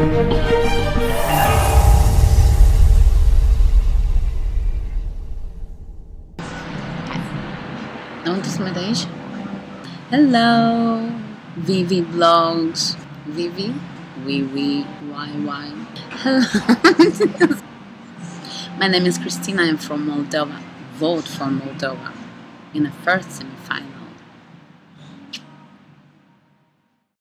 Onde se? Hello, Vivi Blogs. Vivi? Vivi, YY. Hello. My name is Cristina. I'm from Moldova. Vote for Moldova in the first semi-final.